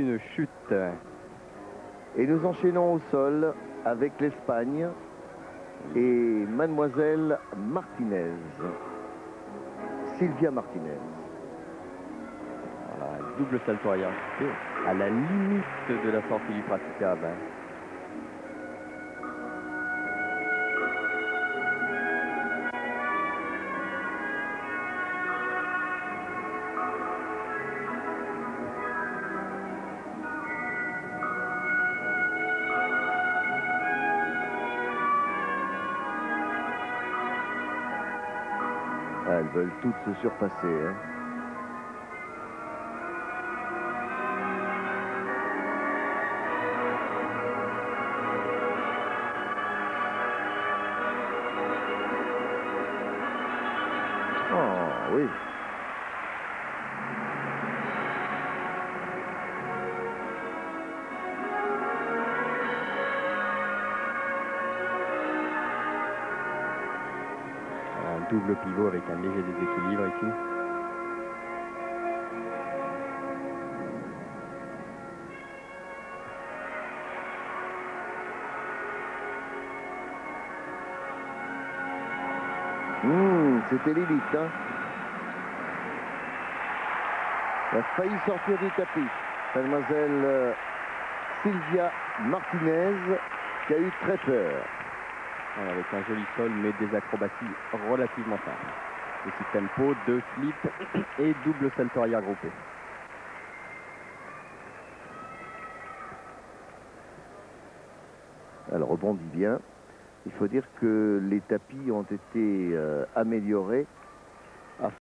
Une chute. Et nous enchaînons au sol avec l'Espagne et Mademoiselle Martinez. Sylvia Martinez. Voilà, double salto à la limite de la sortie du praticable. Ah, elles veulent toutes se surpasser. hein. Oh, oui. Un double pivot avec un léger déséquilibre ici. Hmm, C'était limite. Hein. Elle a failli sortir du tapis. Mademoiselle euh, Sylvia Martinez qui a eu très peur. Avec un joli sol, mais des acrobaties relativement simples. Petit tempo, deux flips et double salto arrière groupé. Elle rebondit bien. Il faut dire que les tapis ont été euh, améliorés